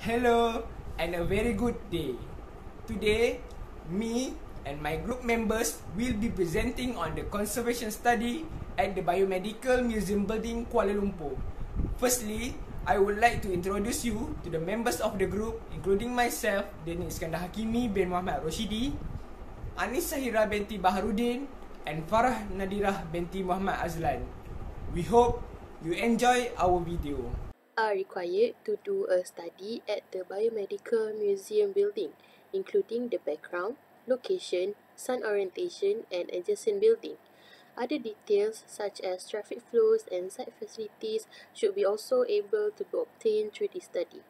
Hello and a very good day. Today, me and my group members will be presenting on the conservation study at the Biomedical Museum Building Kuala Lumpur. Firstly, I would like to introduce you to the members of the group including myself, Deni Iskandar Hakimi bin Muhammad Roshidi, Anis Sahira binti Baharudin and Farah Nadirah binti Muhammad Azlan. We hope you enjoy our video. Are required to do a study at the Biomedical Museum building, including the background, location, sun orientation, and adjacent building. Other details such as traffic flows and site facilities should be also able to be obtained through the study.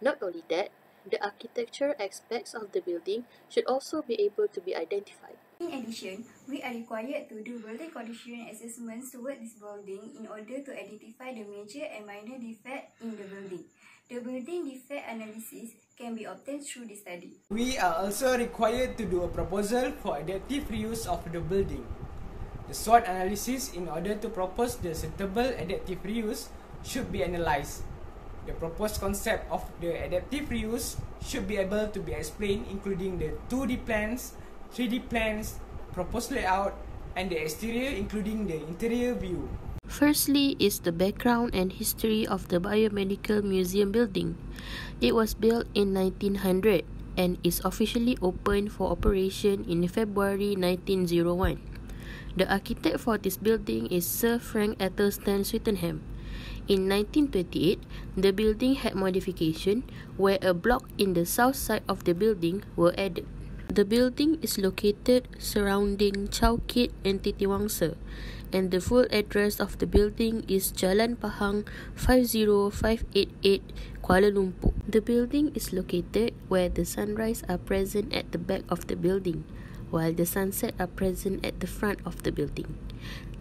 Not only that, the architectural aspects of the building should also be able to be identified. In addition, we are required to do building condition assessments toward this building in order to identify the major and minor defect in the building. The building defect analysis can be obtained through the study. We are also required to do a proposal for adaptive reuse of the building. The SWOT analysis in order to propose the suitable adaptive reuse should be analysed. The proposed concept of the adaptive reuse should be able to be explained including the 2D plans, 3D plans, proposed layout and the exterior including the interior view. Firstly is the background and history of the Biomedical Museum building. It was built in 1900 and is officially opened for operation in February 1901. The architect for this building is Sir Frank Eccleston Swettenham. In 1928, the building had modification where a block in the south side of the building were added. The building is located surrounding Chowkit and Titiwangsa and the full address of the building is Jalan Pahang 50588 Kuala Lumpur. The building is located where the sunrise are present at the back of the building while the sunset are present at the front of the building.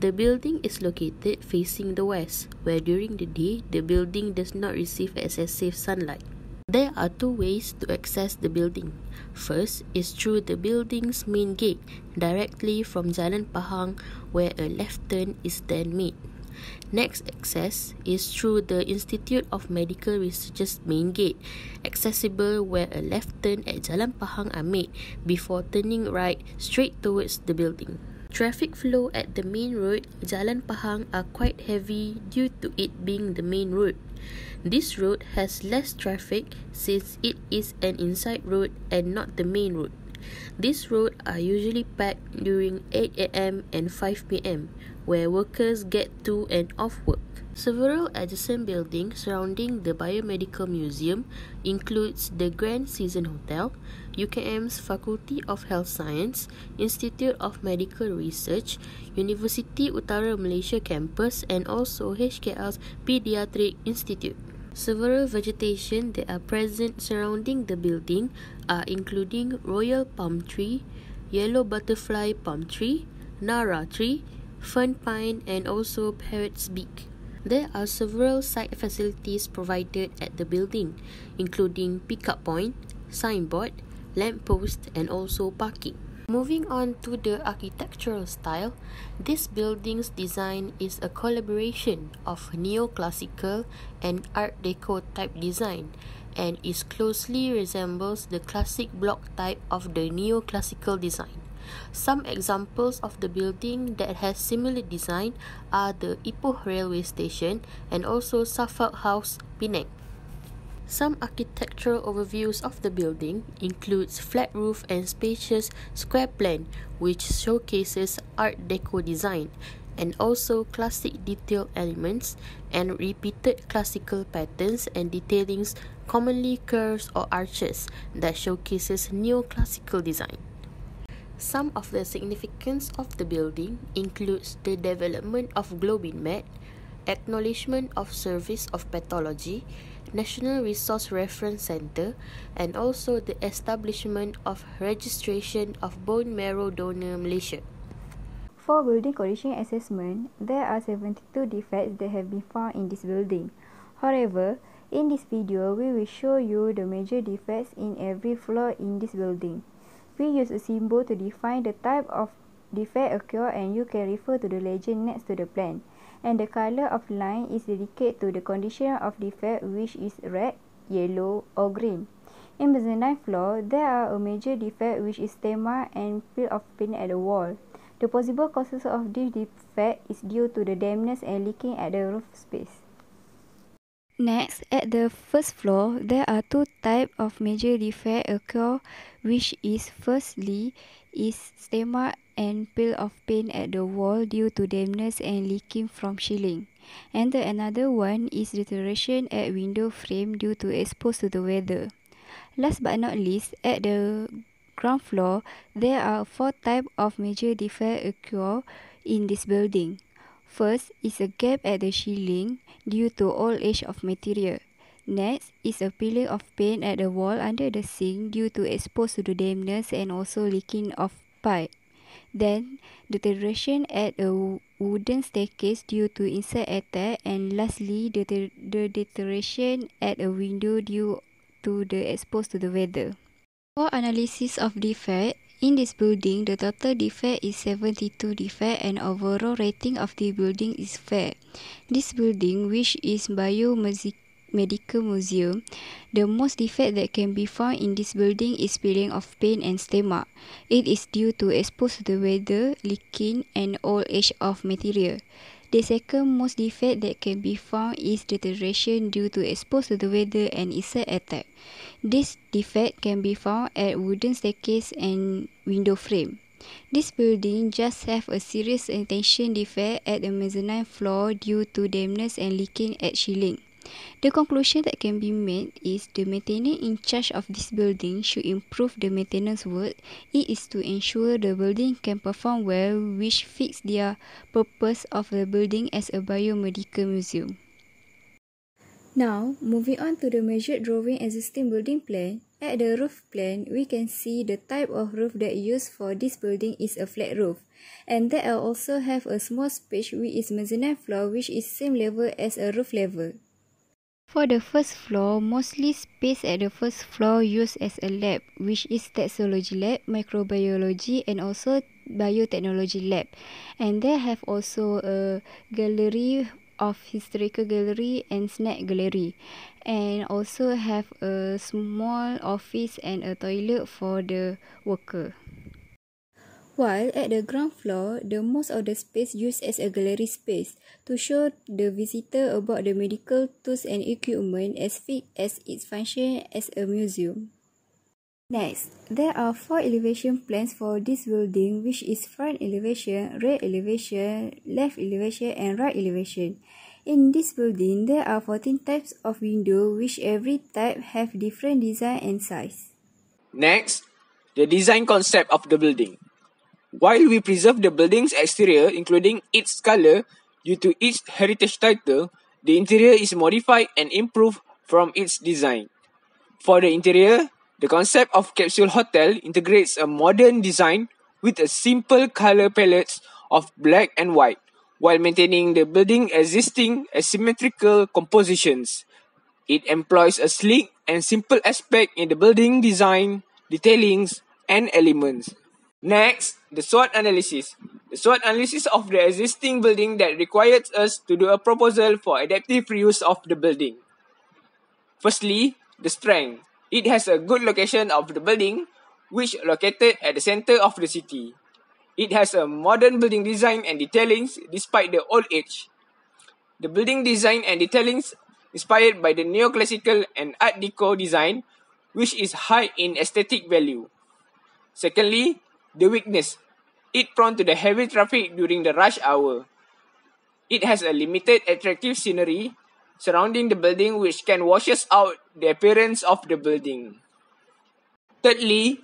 The building is located facing the west where during the day the building does not receive excessive sunlight. There are two ways to access the building. First is through the building's main gate, directly from Jalan Pahang, where a left turn is then made. Next access is through the Institute of Medical Research's main gate, accessible where a left turn at Jalan Pahang are made before turning right straight towards the building. Traffic flow at the main road, Jalan Pahang, are quite heavy due to it being the main road. This road has less traffic since it is an inside road and not the main road. These roads are usually packed during 8 am and 5 pm, where workers get to and off work. Several adjacent buildings surrounding the Biomedical Museum includes the Grand Season Hotel, UKM's Faculty of Health Science, Institute of Medical Research, University Utara Malaysia campus and also HKL's Pediatric Institute. Several vegetation that are present surrounding the building are including royal palm tree, yellow butterfly palm tree, nara tree, fern pine and also parrot's beak. There are several site facilities provided at the building, including pickup point, signboard, lamp post and also parking. Moving on to the architectural style, this building's design is a collaboration of neoclassical and art deco type design and is closely resembles the classic block type of the neoclassical design. Some examples of the building that has similar design are the Ipoh railway station and also Suffolk House, Penang. Some architectural overviews of the building includes flat roof and spacious square plan which showcases art deco design and also classic detail elements and repeated classical patterns and detailings commonly curves or arches that showcases neoclassical design. Some of the significance of the building includes the development of GlobiMed, acknowledgement of service of pathology, National Resource Reference Centre, and also the establishment of registration of bone marrow donor Malaysia. For building condition assessment, there are 72 defects that have been found in this building. However, in this video, we will show you the major defects in every floor in this building. We use a symbol to define the type of defect occur and you can refer to the legend next to the plan. And the color of line is dedicated to the condition of defect which is red, yellow or green. In mezzanine floor, there are a major defect which is stemma and peel of paint at the wall. The possible causes of this defect is due to the dampness and leaking at the roof space. Next, at the first floor, there are two types of major defect occur, which is firstly is stemma and peel of paint at the wall due to dampness and leaking from ceiling. And the another one is deterioration at window frame due to exposed to the weather. Last but not least, at the ground floor, there are four types of major defect occur in this building. First is a gap at the ceiling due to old age of material. Next is a peeling of paint at the wall under the sink due to exposed to the dampness and also leaking of pipe. Then deterioration at a wooden staircase due to insect attack and lastly the, the deterioration at a window due to the exposed to the weather. For analysis of defect, In this building, the total defect is 72 defect and overall rating of the building is fair. This building, which is Biomedical Museum, the most defect that can be found in this building is peeling of paint and stomach. It is due to exposed to the weather, leaking and old age of material. The second most defect that can be found is deterioration due to exposed to the weather and insect attack. This defect can be found at wooden staircase and window frame. This building just have a serious intention defect at the mezzanine floor due to dampness and leaking at ceiling. The conclusion that can be made is the maintenance in charge of this building should improve the maintenance work. It is to ensure the building can perform well which fits their purpose of the building as a biomedical museum. Now, moving on to the measured drawing existing building plan. At the roof plan, we can see the type of roof that used for this building is a flat roof. And there also have a small space which is mezzanine floor which is same level as a roof level. For the first floor, mostly space at the first floor used as a lab, which is toxicology lab, microbiology and also biotechnology lab. And they have also a gallery of historical gallery and snack gallery. And also have a small office and a toilet for the worker. While at the ground floor, the most of the space used as a gallery space to show the visitor about the medical tools and equipment as fit as its function as a museum. Next, there are four elevation plans for this building which is front elevation, rear elevation, left elevation and right elevation. In this building, there are 14 types of window which every type have different design and size. Next, the design concept of the building. While we preserve the building's exterior, including its color, due to its heritage title, the interior is modified and improved from its design. For the interior, the concept of capsule hotel integrates a modern design with a simple color palette of black and white, while maintaining the building existing asymmetrical compositions. It employs a sleek and simple aspect in the building design, detailings, and elements. Next, the SWOT analysis. The SWOT analysis of the existing building that requires us to do a proposal for adaptive reuse of the building. Firstly, the strength. It has a good location of the building, which located at the center of the city. It has a modern building design and detailings despite the old age. The building design and detailings inspired by the neoclassical and art deco design, which is high in aesthetic value. Secondly, the weakness. It prone to the heavy traffic during the rush hour. It has a limited attractive scenery surrounding the building which can washes out the appearance of the building. Thirdly,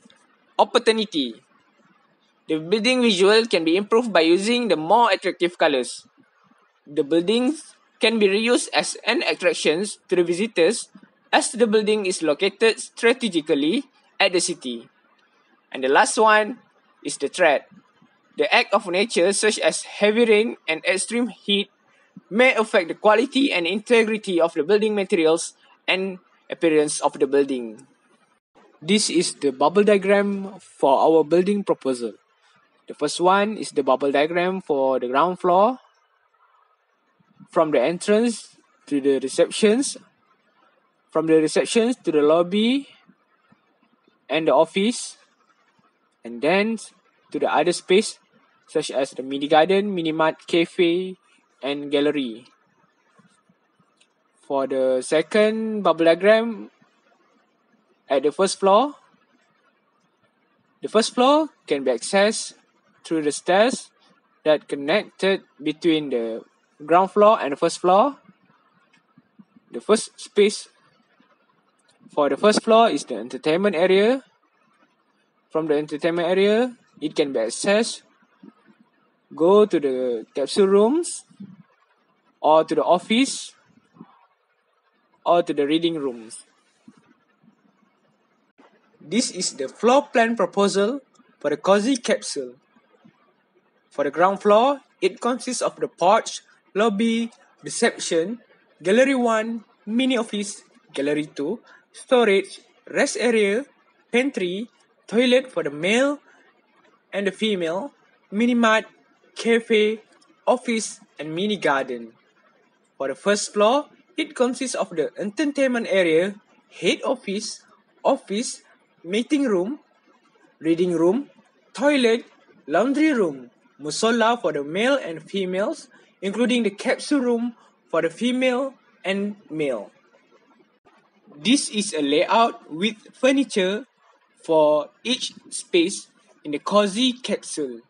opportunity. The building visual can be improved by using the more attractive colors. The buildings can be reused as an attraction to the visitors as the building is located strategically at the city. And the last one, is the threat. The act of nature, such as heavy rain and extreme heat, may affect the quality and integrity of the building materials and appearance of the building. This is the bubble diagram for our building proposal. The first one is the bubble diagram for the ground floor. From the entrance to the receptions, from the receptions to the lobby and the office, and then to the other space such as the mini garden, mini mart, cafe, and gallery. For the second bubble diagram, at the first floor, the first floor can be accessed through the stairs that connected between the ground floor and the first floor. The first space for the first floor is the entertainment area. From the entertainment area, it can be accessed. Go to the capsule rooms, or to the office, or to the reading rooms. This is the floor plan proposal for the cozy capsule. For the ground floor, it consists of the porch, lobby, reception, gallery 1, mini office, gallery 2, storage, rest area, pantry, toilet for the male and the female, mini mart, cafe, office, and mini garden. For the first floor, it consists of the entertainment area, head office, office, meeting room, reading room, toilet, laundry room, musola for the male and females, including the capsule room for the female and male. This is a layout with furniture for each space in the cozy capsule.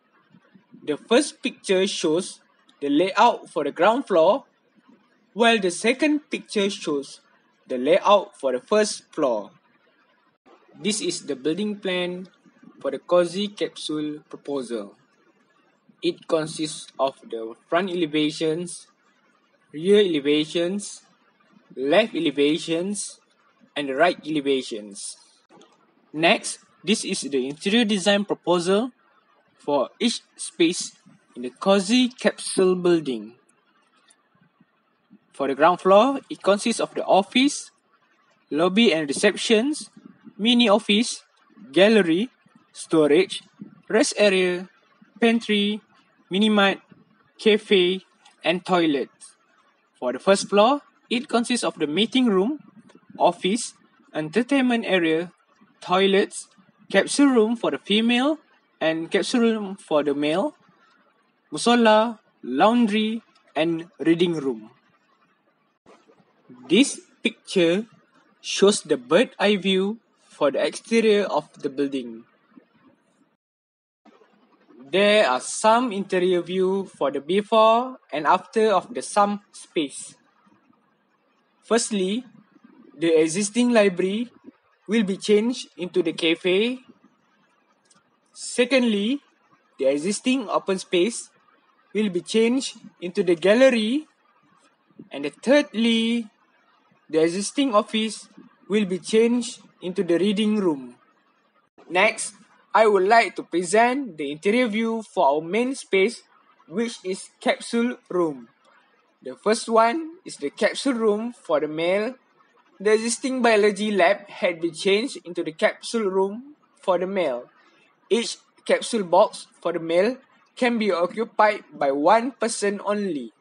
The first picture shows the layout for the ground floor, while the second picture shows the layout for the first floor. This is the building plan for the cozy capsule proposal. It consists of the front elevations, rear elevations, left elevations, and right elevations. Next, this is the interior design proposal for each space in the cozy capsule building. For the ground floor, it consists of the office, lobby and receptions, mini office, gallery, storage, rest area, pantry, mini mart, cafe, and toilet. For the first floor, it consists of the meeting room, office, entertainment area, toilets, capsule room for the female, and capsule room for the male, musola, laundry, and reading room. This picture shows the bird eye view for the exterior of the building. There are some interior view for the before and after of the some space. Firstly, the existing library will be changed into the cafe. Secondly, the existing open space will be changed into the gallery. And thirdly, the existing office will be changed into the reading room. Next, I would like to present the interior view for our main space, which is capsule room. The first one is the capsule room for the male. The existing biology lab had been changed into the capsule room for the male. Each capsule box for the male can be occupied by one person only.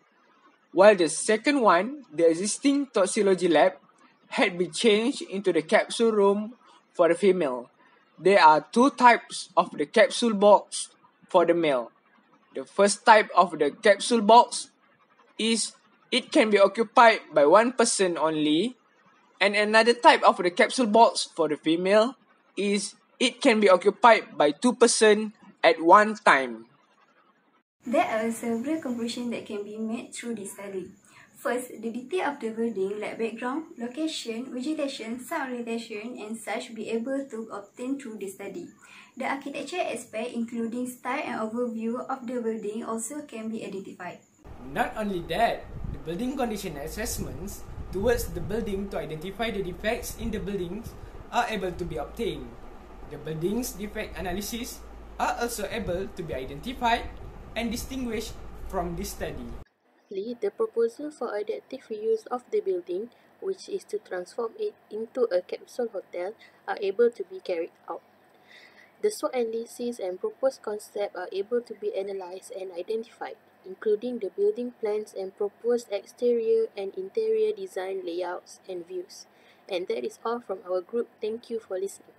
While the second one, the existing toxicology lab, had been changed into the capsule room for the female. There are two types of the capsule box for the male. The first type of the capsule box is it can be occupied by one person only, and another type of the capsule box for the female is it can be occupied by two person at one time. There are several conclusions that can be made through this study. First, the detail of the building like background, location, vegetation, sound orientation and such be able to obtain through the study. The architecture aspect including style and overview of the building also can be identified. Not only that, the building condition assessments towards the building to identify the defects in the buildings are able to be obtained. The building's defect analysis are also able to be identified and distinguished from this study. The proposal for adaptive reuse of the building, which is to transform it into a capsule hotel, are able to be carried out. The SWOT analysis and proposed concept are able to be analyzed and identified, including the building plans and proposed exterior and interior design layouts and views. And that is all from our group. Thank you for listening.